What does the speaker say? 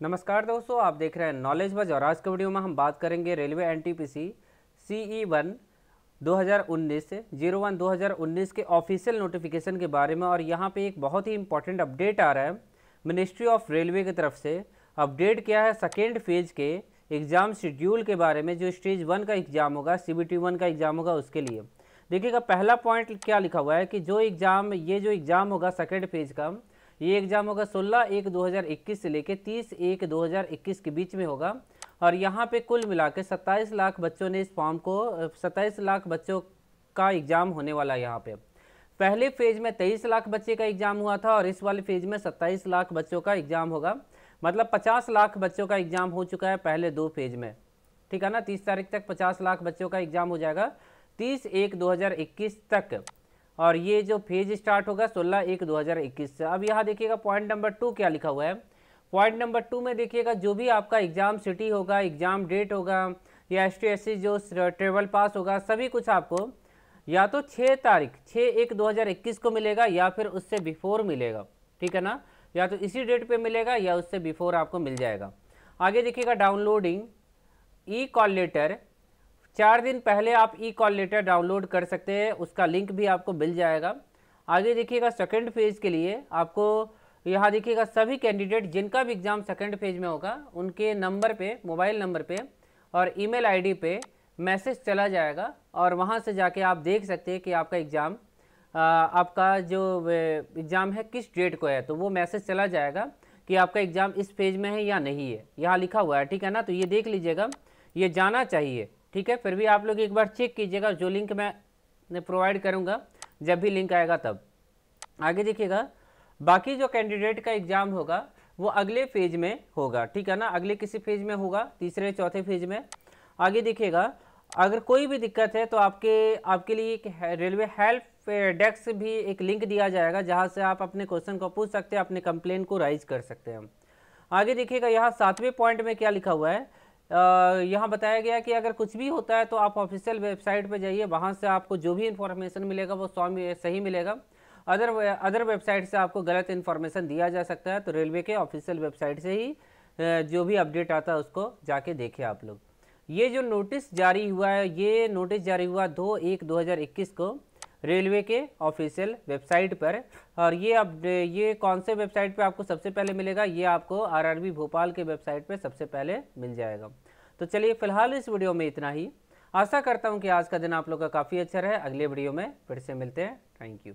नमस्कार दोस्तों, आप देख रहे हैं नॉलेज बज और आज के वीडियो में हम बात करेंगे railway N T P C C E one दो हज़ार उन्नीस ज़ीरो वन दो हज़ार उन्नीस के ऑफिशियल नोटिफिकेशन के बारे में और यहाँ पे एक बहुत ही इंपॉर्टेंट अपडेट आ रहा है मिनिस्ट्री ऑफ़ रेलवे की तरफ़ से। अपडेट क्या है? सेकेंड फ़ेज़ के एग्ज़ाम शेड्यूल के बारे में, जो स्टेज वन का एग्ज़ाम होगा सी बी टी वन का एग्ज़ाम होगा उसके लिए। देखिएगा, पहला पॉइंट क्या लिखा हुआ है कि जो एग्ज़ाम ये जो एग्ज़ाम होगा सेकेंड फ़ेज़ का ये एग्ज़ाम होगा 16 एक 2021 से लेके 30 एक 2021 के बीच में होगा। और यहाँ पे कुल मिला के सत्ताईस लाख बच्चों ने इस फॉर्म को 27 लाख बच्चों का एग्ज़ाम होने वाला है यहाँ पे। पहले फ़ेज़ में 23 लाख बच्चे का एग्ज़ाम हुआ था और इस वाले फ़ेज़ में 27 लाख बच्चों का एग्ज़ाम होगा। मतलब 50 लाख बच्चों का एग्ज़ाम हो चुका है पहले दो फ़ेज़ में। ठीक है ना? तीस तारीख तक 50 लाख बच्चों का एग्ज़ाम हो जाएगा। तीस एक 2021 तक। और ये जो फ़ेज़ स्टार्ट होगा 16 एक 2021 से। अब यहाँ देखिएगा पॉइंट नंबर टू क्या लिखा हुआ है। पॉइंट नंबर टू में देखिएगा जो भी आपका एग्ज़ाम सिटी होगा एग्ज़ाम डेट होगा, या एस टी जो ट्रेवल पास होगा, सभी कुछ आपको या तो 6 तारीख 6 एक 2021 को मिलेगा या फिर उससे बिफोर मिलेगा। ठीक है ना? या तो इसी डेट पे मिलेगा या उससे बिफोर आपको मिल जाएगा। आगे देखिएगा डाउनलोडिंग ई कॉल लेटर चार दिन पहले आप ई कॉल लेटर डाउनलोड कर सकते हैं, उसका लिंक भी आपको मिल जाएगा। आगे देखिएगा सेकेंड फ़ेज़ के लिए, आपको यहाँ देखिएगा सभी कैंडिडेट जिनका भी एग्ज़ाम सेकेंड फ़ेज़ में होगा, उनके नंबर पे मोबाइल नंबर पे और ईमेल आईडी पे मैसेज चला जाएगा और वहाँ से जाके आप देख सकते हैं कि आपका एग्ज़ाम आपका जो एग्ज़ाम है किस डेट को है तो वो मैसेज चला जाएगा कि आपका एग्ज़ाम इस फ़ेज़ में है या नहीं है। यहाँ लिखा हुआ है, ठीक है ना? तो ये देख लीजिएगा, ये जाना चाहिए। ठीक है, फिर भी आप लोग एक बार चेक कीजिएगा, जो लिंक मैं प्रोवाइड करूँगा, जब भी लिंक आएगा तब। आगे देखिएगा, बाकी जो कैंडिडेट का एग्ज़ाम होगा, वो अगले फ़ेज़ में होगा, ठीक है ना? अगले किसी फ़ेज़ में होगा, तीसरे, चौथे फ़ेज़ में। आगे देखिएगा, अगर कोई भी दिक्कत है तो आपके आपके लिए एक रेलवे हेल्प डेस्क भी एक लिंक दिया जाएगा, जहाँ से आप अपने क्वेश्चन को पूछ सकते हैं, अपने कंप्लेन को राइज कर सकते हैं। आगे देखिएगा, यहाँ सातवें पॉइंट में क्या लिखा हुआ है? यहाँ बताया गया कि अगर कुछ भी होता है तो आप ऑफिशियल वेबसाइट पर जाइए, वहाँ से आपको जो भी इन्फॉर्मेशन मिलेगा वो स्वामी सही मिलेगा। अदर अदर वेबसाइट से आपको गलत इन्फॉर्मेशन दिया जा सकता है तो रेलवे के ऑफिशियल वेबसाइट से ही जो भी अपडेट आता है उसको जाके देखें आप लोग। ये जो नोटिस जारी हुआ है, ये नोटिस जारी हुआ दो एक दो हज़ार इक्कीस को रेलवे के ऑफिशियल वेबसाइट पर। और ये अब, ये कौन से वेबसाइट पे आपको सबसे पहले मिलेगा? ये आपको आरआरबी भोपाल के वेबसाइट पे सबसे पहले मिल जाएगा। तो चलिए फ़िलहाल इस वीडियो में इतना ही। आशा करता हूँ कि आज का दिन आप लोग का काफ़ी अच्छा रहे। अगले वीडियो में फिर से मिलते हैं। Thank you.